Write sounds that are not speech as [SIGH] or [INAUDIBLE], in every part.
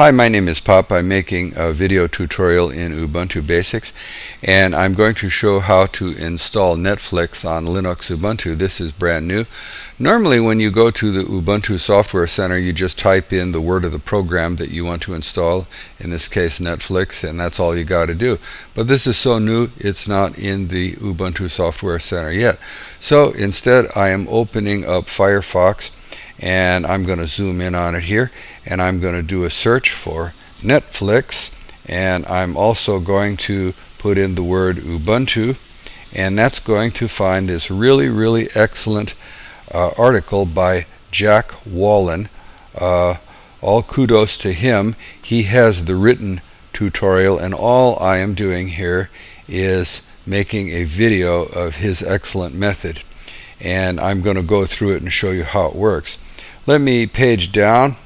Hi, my name is Pop. I'm making a video tutorial in Ubuntu Basics and I'm going to show how to install Netflix on Linux Ubuntu. This is brand new. Normally when you go to the Ubuntu Software Center you just type in the word of the program that you want to install, in this case Netflix, and that's all you got to do. But this is so new it's not in the Ubuntu Software Center yet. So instead I am opening up Firefox and I'm going to zoom in on it here and I'm going to do a search for Netflix and I'm also going to put in the word Ubuntu and that's going to find this really really excellent uh, article by Jack Wallen. Uh, all kudos to him. He has the written tutorial and all I am doing here is making a video of his excellent method. And I'm going to go through it and show you how it works let me page down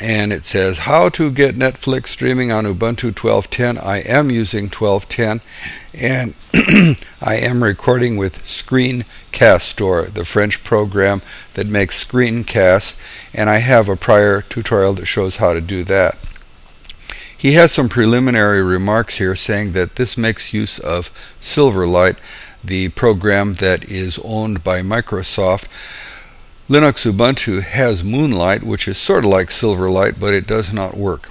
and it says how to get Netflix streaming on Ubuntu 12.10. I am using 12.10 and [CLEARS THROAT] I am recording with Screencastor, the French program that makes screencasts, and I have a prior tutorial that shows how to do that. He has some preliminary remarks here saying that this makes use of Silverlight, the program that is owned by Microsoft. Linux Ubuntu has Moonlight, which is sort of like Silverlight, but it does not work.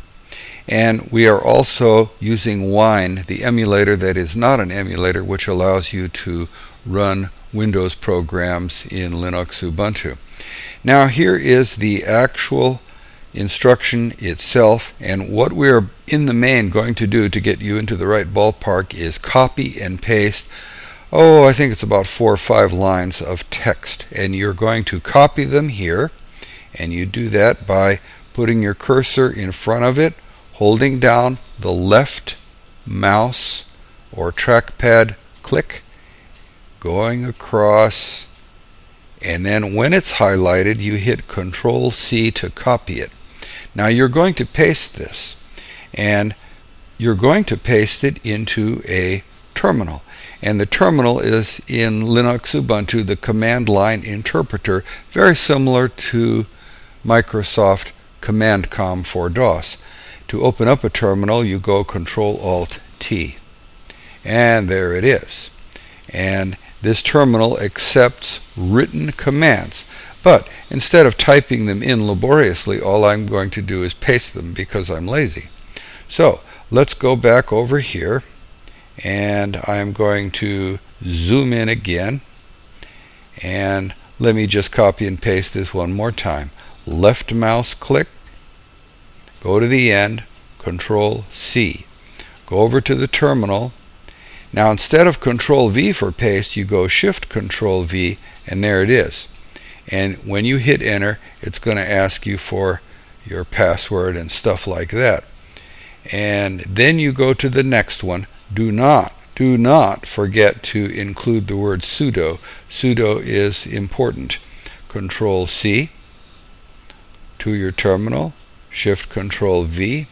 And we are also using Wine, the emulator that is not an emulator, which allows you to run Windows programs in Linux Ubuntu. Now here is the actual instruction itself and what we're in the main going to do to get you into the right ballpark is copy and paste oh, I think it's about four or five lines of text. And you're going to copy them here. And you do that by putting your cursor in front of it, holding down the left mouse or trackpad click, going across, and then when it's highlighted, you hit Control C to copy it. Now you're going to paste this, and you're going to paste it into a terminal. And the terminal is in Linux Ubuntu, the command line interpreter, very similar to Microsoft Command CommandCom for DOS. To open up a terminal, you go Control Alt T. And there it is. And this terminal accepts written commands. But instead of typing them in laboriously, all I'm going to do is paste them because I'm lazy. So let's go back over here and I'm going to zoom in again. And let me just copy and paste this one more time. Left mouse click. Go to the end. Control C. Go over to the terminal. Now instead of control V for paste you go shift control V and there it is. And when you hit enter it's going to ask you for your password and stuff like that. And then you go to the next one do not, do not forget to include the word sudo. Sudo is important. Control C to your terminal, Shift Control V,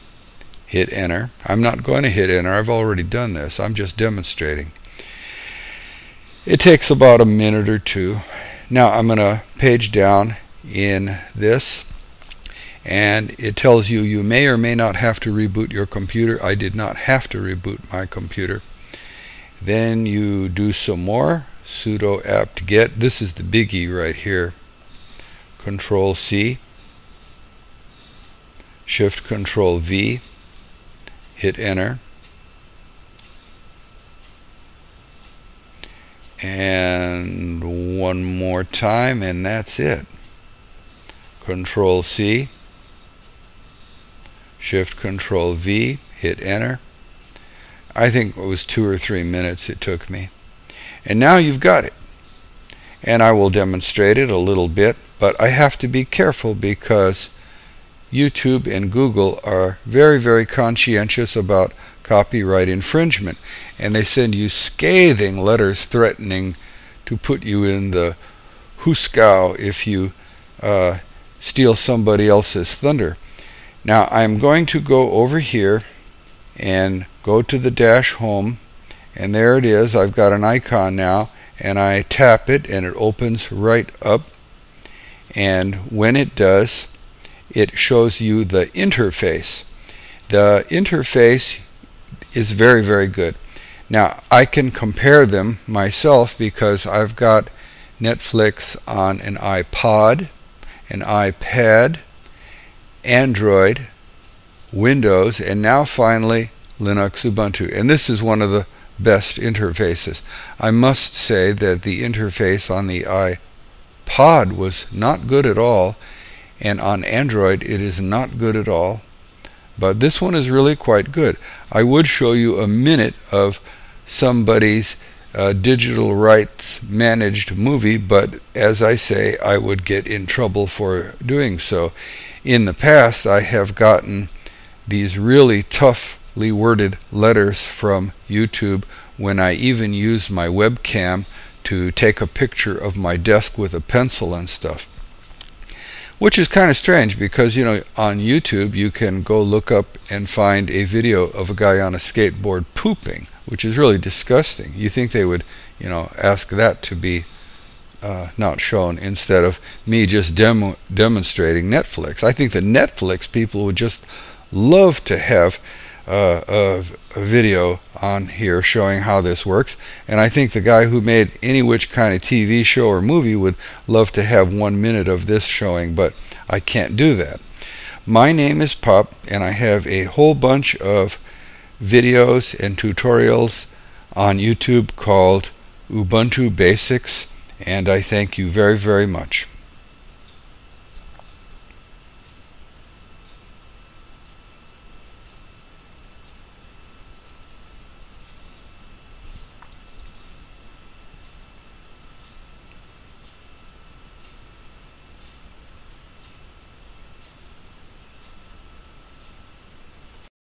hit enter. I'm not going to hit enter, I've already done this, I'm just demonstrating. It takes about a minute or two. Now I'm going to page down in this and it tells you you may or may not have to reboot your computer. I did not have to reboot my computer. Then you do some more sudo apt get. This is the biggie right here. Control C, Shift Control V, hit enter. And one more time, and that's it. Control C, Shift Control V, hit enter. I think it was two or three minutes it took me. And now you've got it. And I will demonstrate it a little bit, but I have to be careful because YouTube and Google are very, very conscientious about copyright infringement. And they send you scathing letters threatening to put you in the hoosegow if you uh, steal somebody else's thunder. Now I'm going to go over here and go to the dash home and there it is. I've got an icon now and I tap it and it opens right up and when it does it shows you the interface. The interface is very, very good. Now, I can compare them myself because I've got Netflix on an iPod, an iPad, Android, Windows, and now finally Linux Ubuntu. And this is one of the best interfaces. I must say that the interface on the iPod was not good at all, and on Android it is not good at all. But this one is really quite good. I would show you a minute of somebody's uh, digital rights managed movie, but as I say, I would get in trouble for doing so. In the past, I have gotten these really toughly worded letters from YouTube when I even use my webcam to take a picture of my desk with a pencil and stuff. Which is kind of strange because, you know, on YouTube you can go look up and find a video of a guy on a skateboard pooping, which is really disgusting. You think they would, you know, ask that to be uh, not shown instead of me just demo- demonstrating Netflix. I think the Netflix people would just love to have uh, a, a, video on here showing how this works. And I think the guy who made any which kind of TV show or movie would love to have one minute of this showing, but I can't do that. My name is Pop, and I have a whole bunch of videos and tutorials on YouTube called Ubuntu Basics, and I thank you very, very much.